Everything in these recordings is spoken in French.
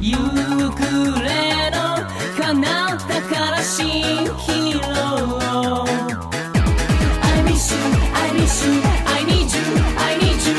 夕暮れの彼方から新ヒーロー I miss you, I miss you, I need you, I need you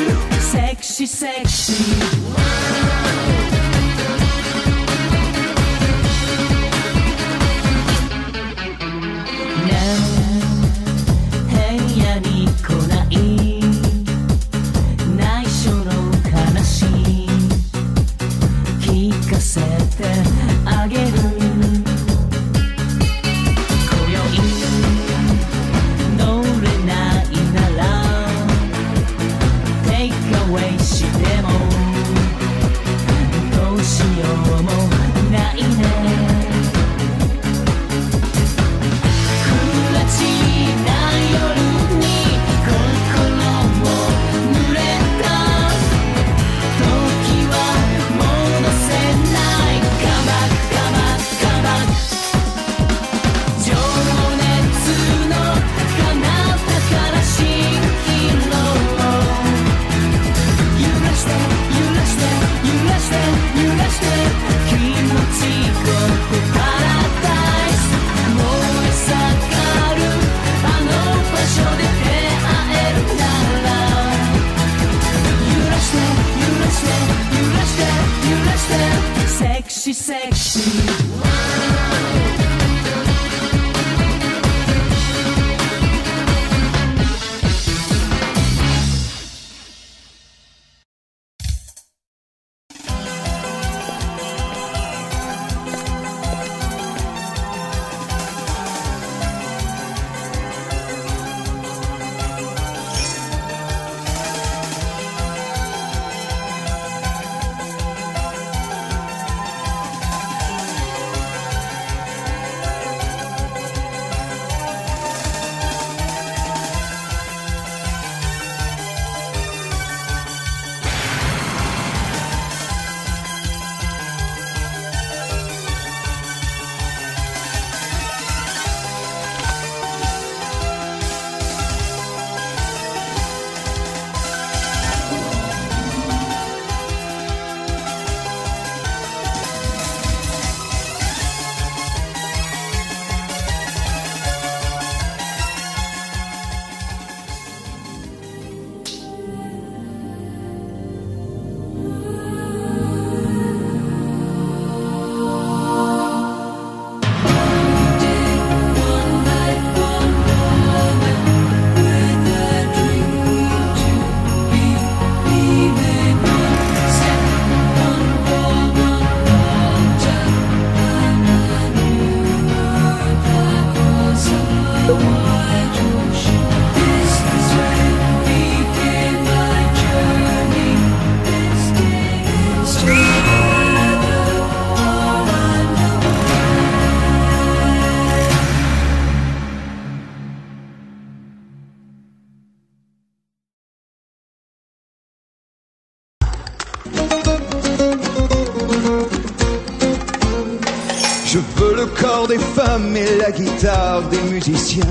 veux le corps des femmes et la guitare des musiciens.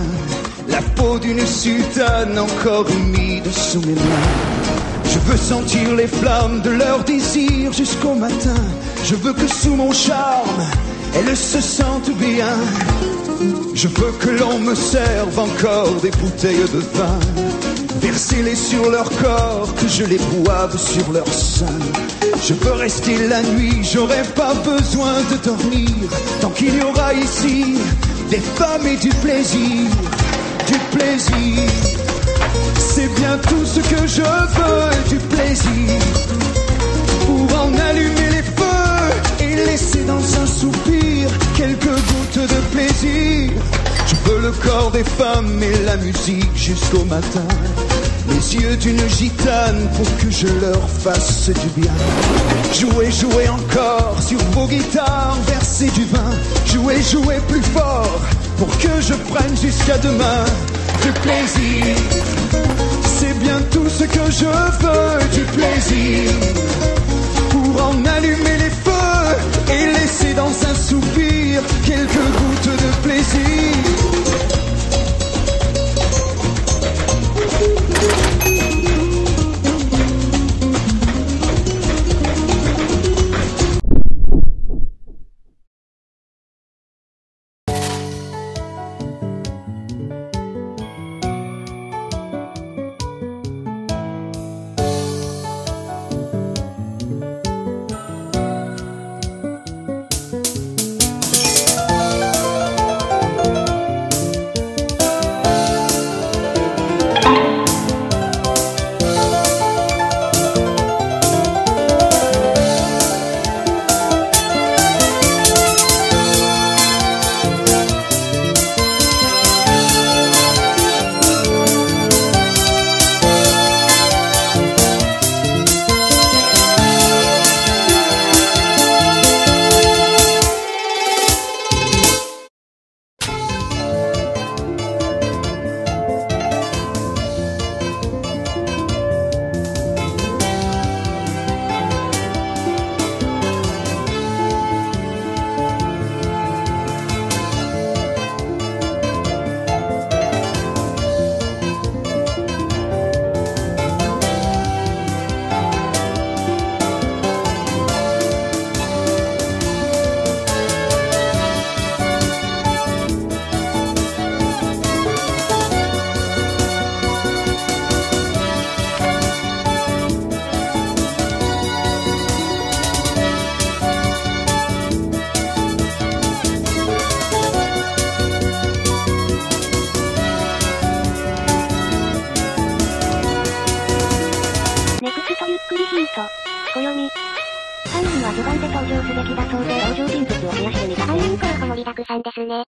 La peau d'une sultane encore humide sous mes mains. Je veux sentir les flammes de leur désir jusqu'au matin. Je veux que sous mon charme, elles se sentent bien. Je veux que l'on me serve encore des bouteilles de vin. Versez-les sur leur corps, que je les boive sur leur sein. Je veux rester la nuit, j'aurai pas besoin de dormir. Tant qu'il y aura ici des femmes et du plaisir, du plaisir. C'est bien tout ce que je veux, du plaisir. Pour en allumer les feux et laisser dans un soupir quelques gouttes de plaisir. Je veux le corps des femmes et la musique jusqu'au matin. Les yeux d'une gitane pour que je leur fasse du bien. Jouer, jouer encore sur vos guitares, verser du vin. Jouer, jouer plus fort pour que je prenne jusqu'à demain du plaisir. 序盤で登場すべきだそうで登場人物を増やしてみた3人公が盛りだくさんですね。